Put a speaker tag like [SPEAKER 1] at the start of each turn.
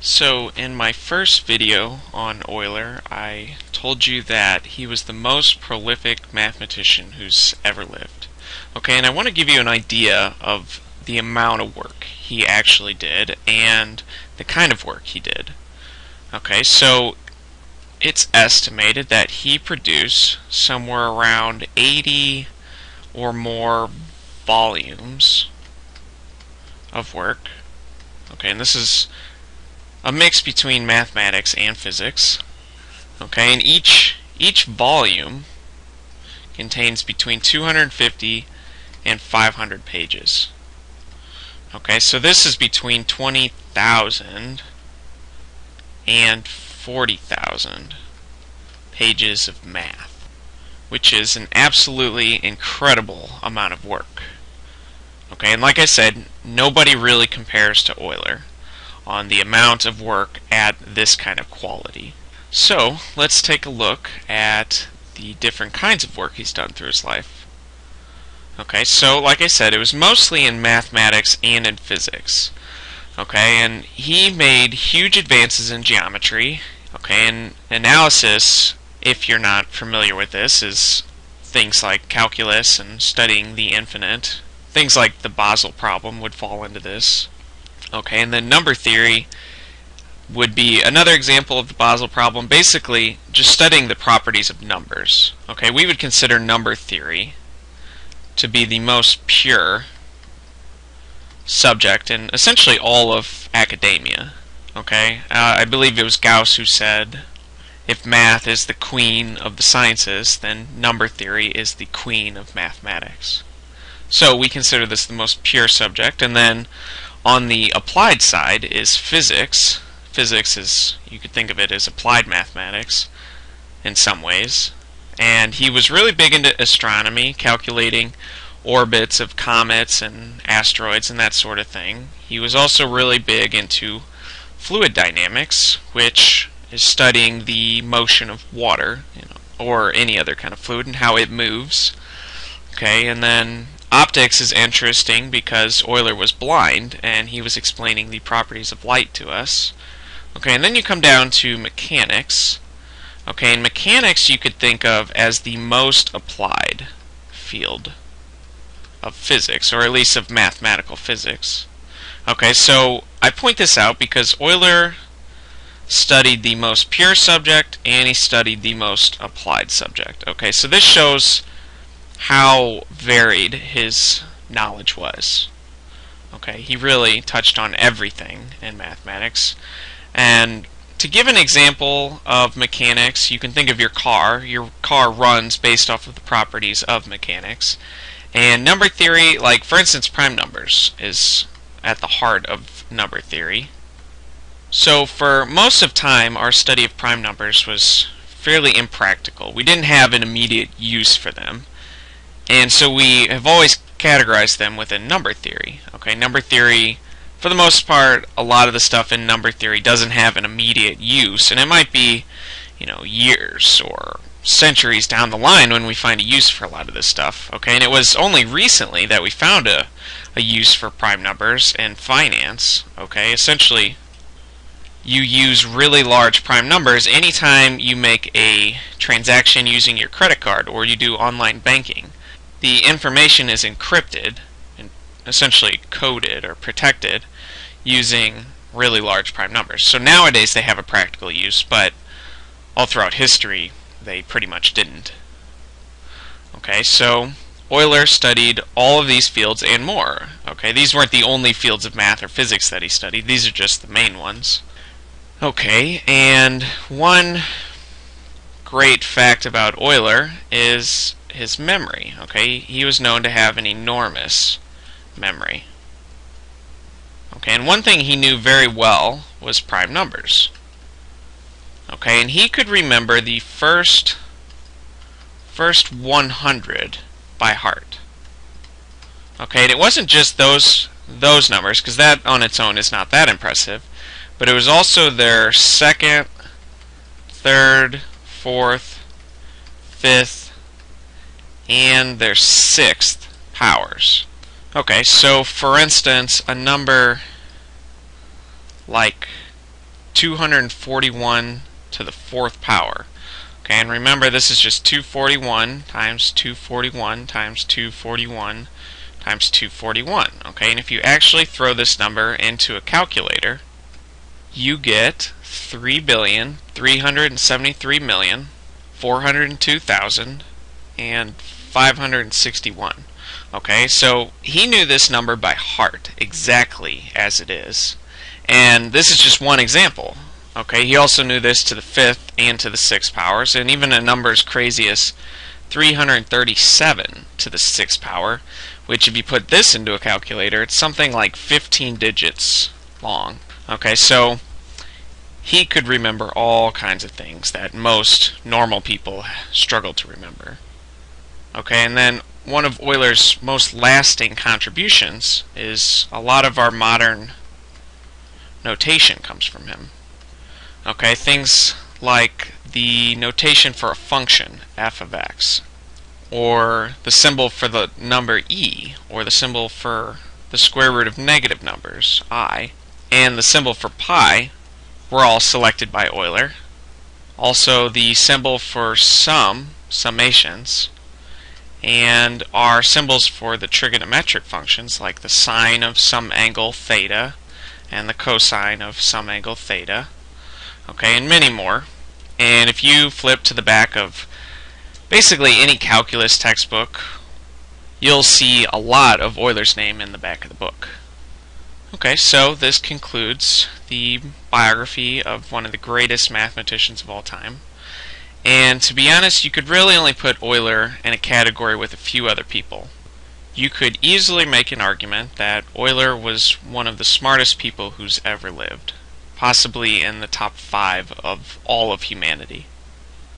[SPEAKER 1] So in my first video on Euler, I told you that he was the most prolific mathematician who's ever lived. Okay, and I want to give you an idea of the amount of work he actually did and the kind of work he did. Okay, so it's estimated that he produced somewhere around 80 or more volumes of work. Okay, and this is a mix between mathematics and physics. Okay, and each each volume contains between 250 and 500 pages. Okay, so this is between 20,000 and 40,000 pages of math, which is an absolutely incredible amount of work. Okay, and like I said, nobody really compares to Euler on the amount of work at this kind of quality. So, let's take a look at the different kinds of work he's done through his life. Okay, so like I said, it was mostly in mathematics and in physics. Okay, and he made huge advances in geometry. Okay, and analysis, if you're not familiar with this, is things like calculus and studying the infinite. Things like the Basel problem would fall into this. Okay, and then number theory would be another example of the Basel problem, basically just studying the properties of numbers. Okay, we would consider number theory to be the most pure subject in essentially all of academia. Okay, uh, I believe it was Gauss who said, if math is the queen of the sciences, then number theory is the queen of mathematics. So we consider this the most pure subject, and then on the applied side is physics. Physics is, you could think of it as applied mathematics in some ways. And he was really big into astronomy, calculating orbits of comets and asteroids and that sort of thing. He was also really big into fluid dynamics, which is studying the motion of water, you know, or any other kind of fluid and how it moves. Okay, and then Optics is interesting because Euler was blind and he was explaining the properties of light to us. Okay, and then you come down to mechanics. Okay, in mechanics you could think of as the most applied field of physics, or at least of mathematical physics. Okay, so I point this out because Euler studied the most pure subject and he studied the most applied subject. Okay, so this shows how varied his knowledge was. Okay, he really touched on everything in mathematics. And to give an example of mechanics, you can think of your car. Your car runs based off of the properties of mechanics. And number theory, like for instance prime numbers, is at the heart of number theory. So for most of time, our study of prime numbers was fairly impractical. We didn't have an immediate use for them. And so we have always categorized them within number theory. Okay, number theory, for the most part, a lot of the stuff in number theory doesn't have an immediate use, and it might be, you know, years or centuries down the line when we find a use for a lot of this stuff. Okay, and it was only recently that we found a, a use for prime numbers in finance. Okay, essentially, you use really large prime numbers anytime you make a transaction using your credit card or you do online banking the information is encrypted and essentially coded or protected using really large prime numbers. So nowadays they have a practical use, but all throughout history they pretty much didn't. Okay, so Euler studied all of these fields and more. Okay, these weren't the only fields of math or physics that he studied. These are just the main ones. Okay, and one great fact about Euler is his memory. Okay, he was known to have an enormous memory. Okay, and one thing he knew very well was prime numbers. Okay, and he could remember the first first 100 by heart. Okay, and it wasn't just those those numbers because that on its own is not that impressive, but it was also their second, third, fourth, fifth, and their sixth powers. Okay, so for instance, a number like 241 to the fourth power. Okay, and remember this is just 241 times 241 times 241 times 241. Okay, and if you actually throw this number into a calculator, you get 3,373,402,000 and 561. Okay, so he knew this number by heart, exactly as it is. And this is just one example. Okay, he also knew this to the fifth and to the sixth powers, and even a number as crazy as 337 to the sixth power, which if you put this into a calculator, it's something like 15 digits long. Okay, so he could remember all kinds of things that most normal people struggle to remember. Okay, and then one of Euler's most lasting contributions is a lot of our modern notation comes from him. Okay, things like the notation for a function, f of x, or the symbol for the number e, or the symbol for the square root of negative numbers, i, and the symbol for pi were all selected by Euler. Also, the symbol for sum, summations, and our symbols for the trigonometric functions, like the sine of some angle theta and the cosine of some angle theta, okay, and many more. And if you flip to the back of basically any calculus textbook, you'll see a lot of Euler's name in the back of the book. Okay, so this concludes the biography of one of the greatest mathematicians of all time. And to be honest, you could really only put Euler in a category with a few other people. You could easily make an argument that Euler was one of the smartest people who's ever lived possibly in the top five of all of humanity.